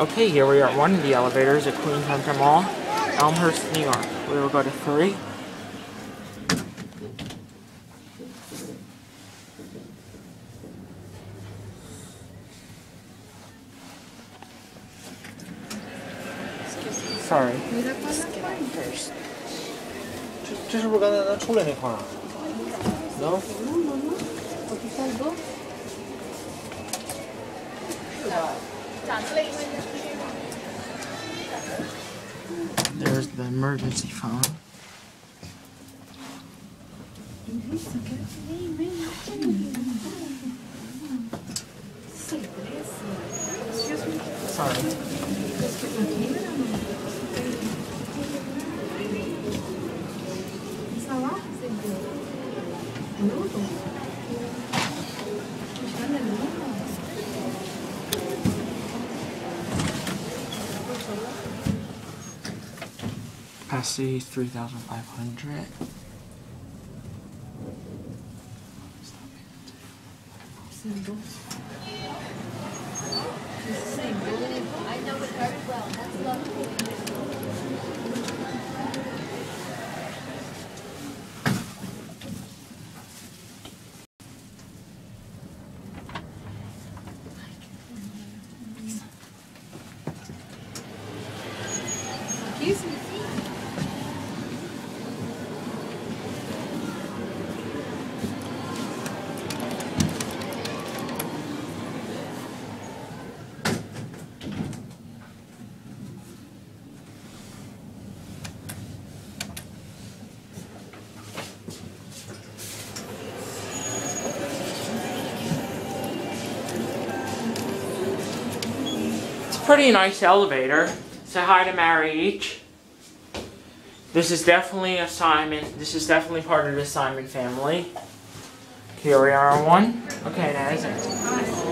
Okay, here we are at one of the elevators at Queen Center Mall, Elmhurst, New York. We will go to three. Sorry. 这这是不是刚才咱出来那块儿啊？能？ There's the emergency phone. Sorry. Capacity 3,500. I know it very well. That's lovely. Excuse me. Pretty nice elevator. Say hi to Macerich. This is definitely a Simon. This is definitely part of the Simon family. Here we are on one. Okay, that is it.